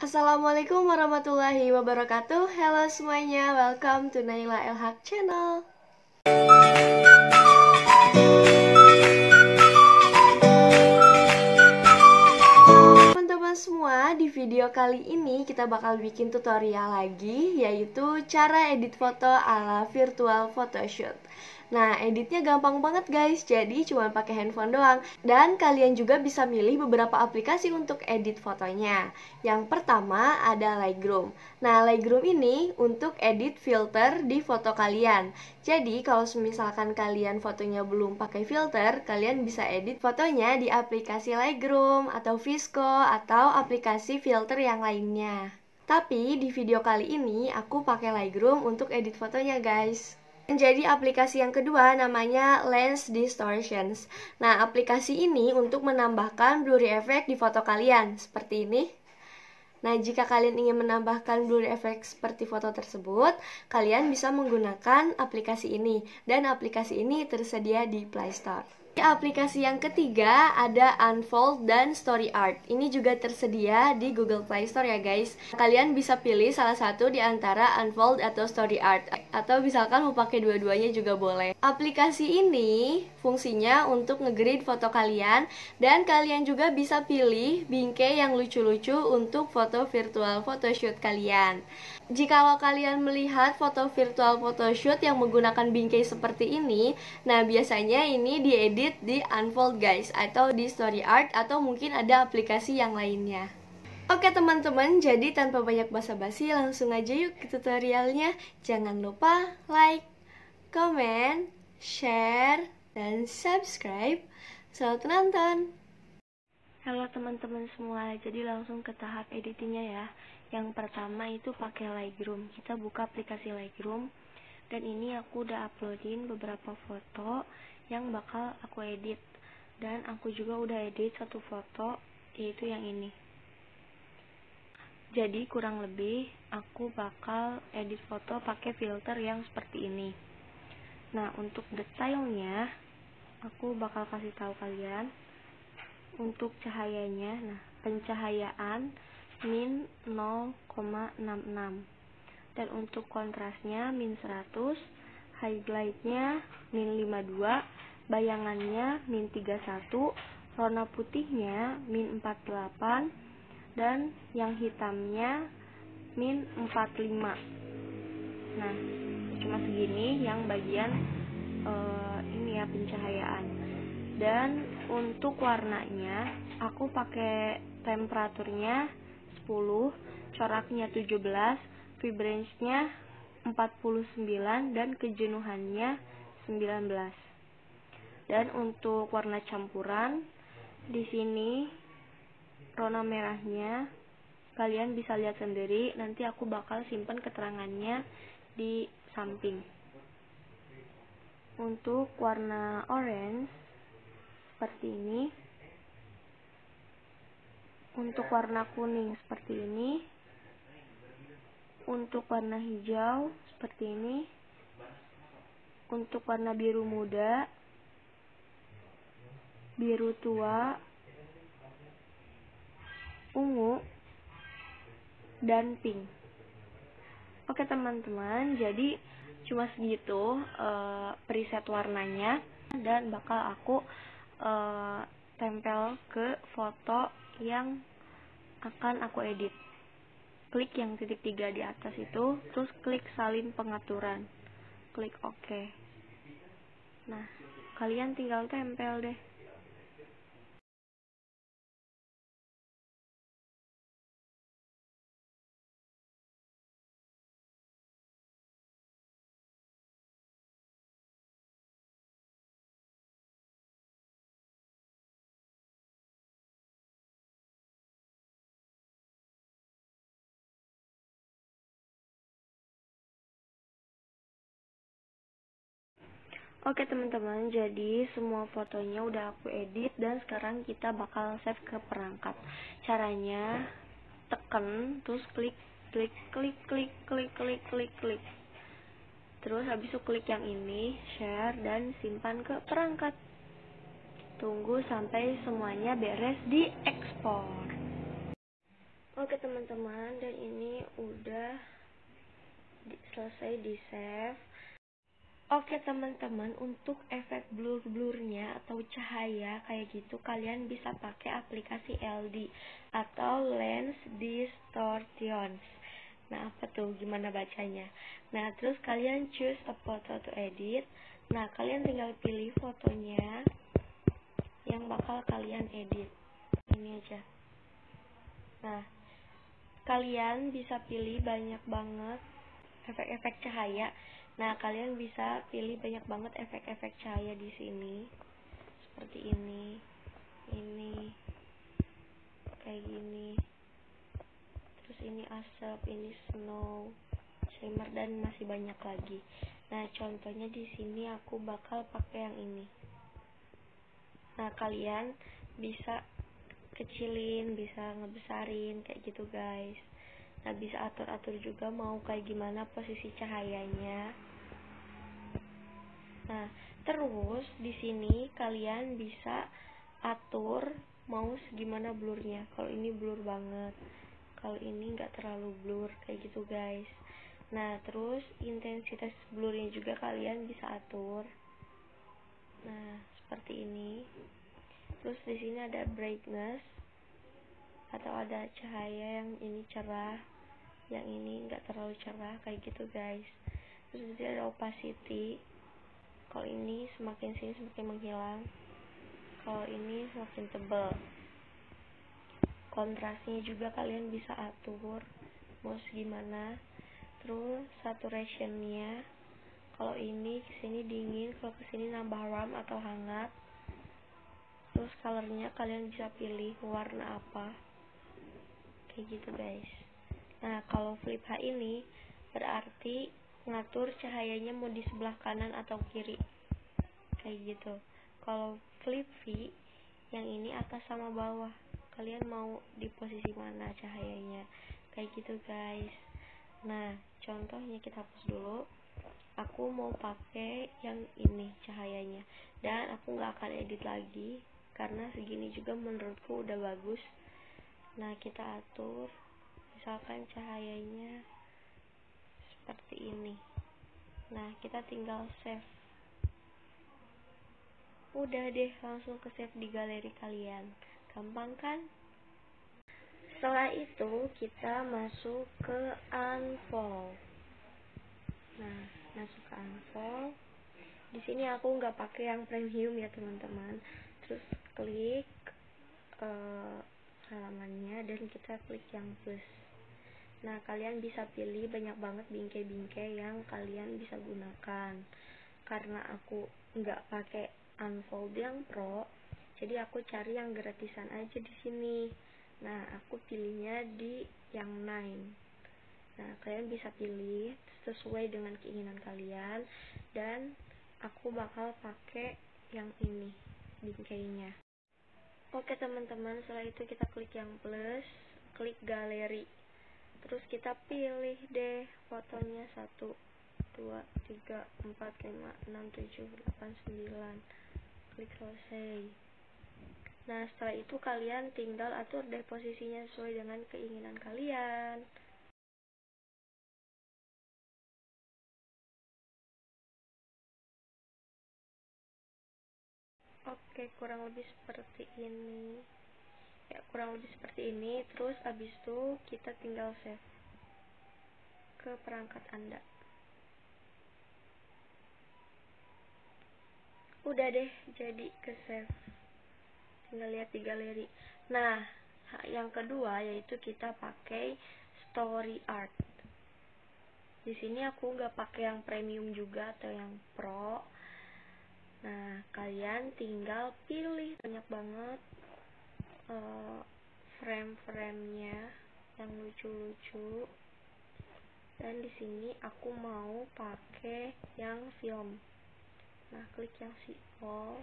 Assalamualaikum warahmatullahi wabarakatuh. Halo semuanya, welcome to Naila Elhak Channel. Teman-teman semua, di video kali ini kita bakal bikin tutorial lagi Yaitu cara edit foto ala virtual photoshoot Nah, editnya gampang banget guys, jadi cuma pakai handphone doang. Dan kalian juga bisa milih beberapa aplikasi untuk edit fotonya. Yang pertama ada Lightroom. Nah, Lightroom ini untuk edit filter di foto kalian. Jadi, kalau misalkan kalian fotonya belum pakai filter, kalian bisa edit fotonya di aplikasi Lightroom atau Visco atau aplikasi filter yang lainnya. Tapi di video kali ini aku pakai Lightroom untuk edit fotonya guys. Jadi aplikasi yang kedua namanya Lens Distortions. Nah, aplikasi ini untuk menambahkan blurry effect di foto kalian, seperti ini. Nah, jika kalian ingin menambahkan blurry effect seperti foto tersebut, kalian bisa menggunakan aplikasi ini. Dan aplikasi ini tersedia di Play Store. Aplikasi yang ketiga ada Unfold dan Story Art. Ini juga tersedia di Google Play Store ya guys. Kalian bisa pilih salah satu di antara Unfold atau Story Art atau misalkan mau pakai dua-duanya juga boleh. Aplikasi ini fungsinya untuk ngegrid foto kalian dan kalian juga bisa pilih bingkai yang lucu-lucu untuk foto virtual photoshoot kalian. Jikalau kalian melihat foto virtual photoshoot yang menggunakan bingkai seperti ini, nah biasanya ini diedit di Unfold guys atau di Story Art atau mungkin ada aplikasi yang lainnya. Oke teman-teman, jadi tanpa banyak basa-basi langsung aja yuk ke tutorialnya. Jangan lupa like, comment, share, dan subscribe. Selamat menonton! Halo teman-teman semua, jadi langsung ke tahap editingnya ya. Yang pertama itu pakai Lightroom. Kita buka aplikasi Lightroom dan ini aku udah uploadin beberapa foto yang bakal aku edit. Dan aku juga udah edit satu foto yaitu yang ini. Jadi kurang lebih aku bakal edit foto pakai filter yang seperti ini. Nah, untuk detailnya aku bakal kasih tahu kalian untuk cahayanya. Nah, pencahayaan min 0,66 dan untuk kontrasnya min 100 highlightnya min 52 bayangannya min 31 warna putihnya min 48 dan yang hitamnya min 45 nah cuma segini yang bagian uh, ya pencahayaan dan untuk warnanya aku pakai temperaturnya 10, coraknya 17, vibrance-nya 49 dan kejenuhannya 19. Dan untuk warna campuran di sini warna merahnya kalian bisa lihat sendiri nanti aku bakal simpan keterangannya di samping. Untuk warna orange seperti ini. Untuk warna kuning seperti ini. Untuk warna hijau seperti ini. Untuk warna biru muda biru tua ungu dan pink. Oke teman-teman jadi cuma segitu uh, preset warnanya dan bakal aku uh, tempel ke foto yang akan aku edit. Klik yang titik tiga di atas itu terus klik salin pengaturan. Klik OK nah kalian tinggal tempel deh Oke teman-teman, jadi semua fotonya udah aku edit dan sekarang kita bakal save ke perangkat. Caranya tekan, terus klik, klik, klik, klik, klik, klik, klik, klik. Terus habis itu klik yang ini, share dan simpan ke perangkat. Tunggu sampai semuanya beres di ekspor. Oke teman-teman, dan ini udah selesai di save. Oke teman-teman, untuk efek blur-blurnya atau cahaya kayak gitu, kalian bisa pakai aplikasi LD atau Lens Distortions. Nah, apa tuh? Gimana bacanya? Nah, terus kalian choose a photo to edit. Nah, kalian tinggal pilih fotonya yang bakal kalian edit. Ini aja. Nah, kalian bisa pilih banyak banget efek-efek cahaya. Nah, kalian bisa pilih banyak banget efek-efek cahaya di sini. Seperti ini. Ini. Kayak gini. Terus ini asap, ini snow, shimmer dan masih banyak lagi. Nah, contohnya di sini aku bakal pakai yang ini. Nah, kalian bisa kecilin, bisa ngebesarin kayak gitu, guys. Nah, bisa atur-atur juga mau kayak gimana posisi cahayanya. Nah, terus di sini kalian bisa atur mau segimana blurnya. Kalau ini blur banget. Kalau ini nggak terlalu blur kayak gitu, guys. Nah, terus intensitas blurnya juga kalian bisa atur. Nah, seperti ini. Terus di sini ada brightness atau ada cahaya yang ini cerah yang ini enggak terlalu cerah kayak gitu guys terus di ada opacity kalau ini semakin sini semakin menghilang. Kalau ini semakin tebal. Kontrasnya juga kalian bisa atur mau segimana terus saturationnya kalau ini ke sini dingin kalau ke sini nambah warm atau hangat terus colornya kalian bisa pilih warna apa. Kayak gitu guys. Nah kalau flip H ini berarti ngatur cahayanya mau di sebelah kanan atau kiri. Kayak gitu. Kalau flip V yang ini atas sama bawah. Kalian mau di posisi mana cahayanya? Kayak gitu guys. Nah contohnya kita hapus dulu. Aku mau pakai yang ini cahayanya. Dan aku nggak akan edit lagi karena segini juga menurutku udah bagus. Nah kita atur. Misalkan cahayanya seperti ini. Nah kita tinggal save. Udah deh langsung ke save di galeri kalian. Gampang kan? Setelah itu kita masuk ke unfold. Nah masuk ke unfold. Di sini aku nggak pakai yang premium ya teman-teman. Terus klik uh, halamannya dan kita klik yang plus nah kalian bisa pilih banyak banget bingkai-bingkai yang kalian bisa gunakan. Karena aku nggak pakai unfold yang pro jadi aku cari yang gratisan aja di sini. Nah aku pilihnya di yang 9 nah kalian bisa pilih sesuai dengan keinginan kalian dan aku bakal pakai yang ini bingkainya. Oke teman-teman, setelah itu kita klik yang plus, klik galeri. Terus kita pilih deh fotonya 1, 2, 3, 4, 5, 6, 7, 8, 9. Klik selesai. Nah, setelah itu kalian tinggal atur deh posisinya sesuai dengan keinginan kalian. Oke, kurang lebih seperti ini. Ya, kurang lebih seperti ini. Terus abis itu kita tinggal save ke perangkat Anda. Udah deh, jadi ke save. Tinggal lihat di galeri. Nah, yang kedua yaitu kita pakai story art. Di sini aku nggak pakai yang premium juga atau yang pro Nah, kalian tinggal pilih banyak banget uh, frame-framenya yang lucu-lucu. Dan di sini aku mau pakai yang film. Nah, klik yang si all.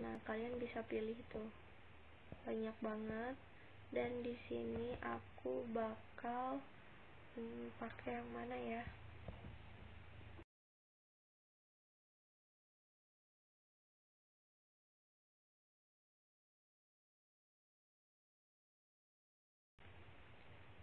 Nah, kalian bisa pilih tuh. Banyak banget. Dan di sini aku bakal hmm, pakai yang mana ya?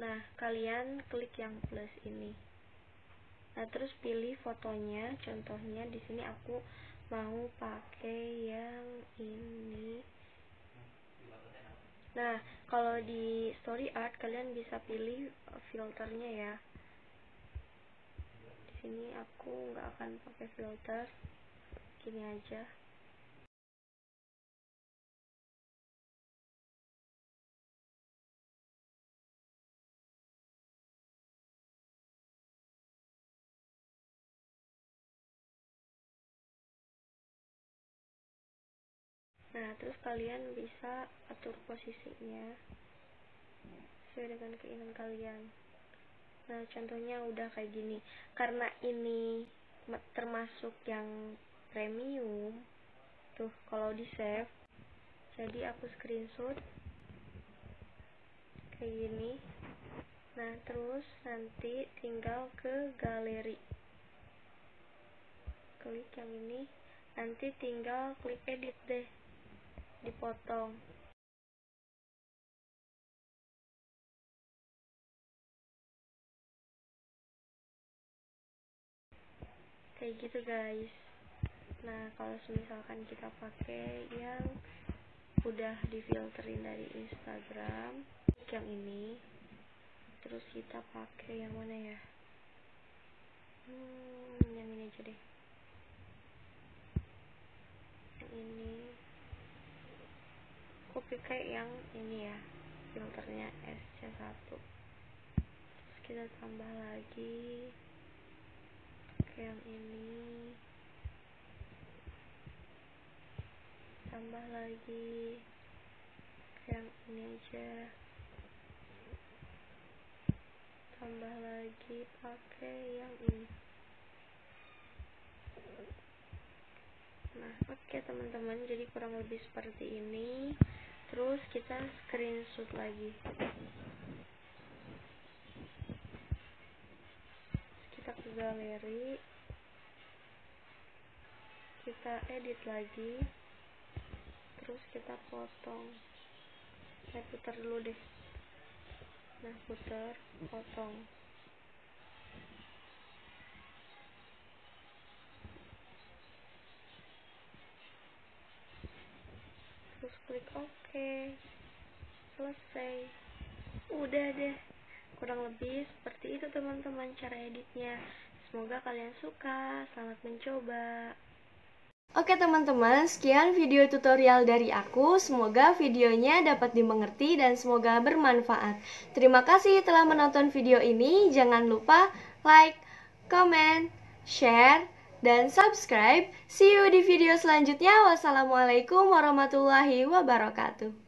Nah kalian klik yang plus ini. Nah terus pilih fotonya. Contohnya di sini aku mau pakai yang ini. Nah kalau di story art kalian bisa pilih filternya ya. Di sini aku nggak akan pakai filter. Gini aja nah terus kalian bisa atur posisinya sesuai dengan keinginan kalian. Nah contohnya udah kayak gini. Karena ini termasuk yang premium tuh kalau di save jadi aku screenshot kayak gini. Nah terus nanti tinggal ke galeri. Klik yang ini. Nanti tinggal klik edit deh dipotong. Kayak gitu guys. Nah kalau misalkan kita pakai yang udah difilterin dari Instagram yang ini terus kita pakai yang mana ya hmm, yang ini aja deh yang ini aku pakai yang ini ya filternya SC1 terus kita tambah lagi pakai yang ini. Tambah lagi yang ini aja. Tambah lagi pakai yang ini. Nah oke okay, teman-teman jadi kurang lebih seperti ini terus kita screenshot lagi. Kita ke galeri. Kita edit lagi. Terus kita potong. Saya putar dulu deh. Nah putar potong. Terus klik OK selesai udah deh kurang lebih seperti itu teman-teman cara editnya semoga kalian suka selamat mencoba Oke teman-teman, sekian video tutorial dari aku. Semoga videonya dapat dimengerti dan semoga bermanfaat. Terima kasih telah menonton video ini. Jangan lupa like, comment, share, dan subscribe. See you di video selanjutnya. Wassalamualaikum warahmatullahi wabarakatuh.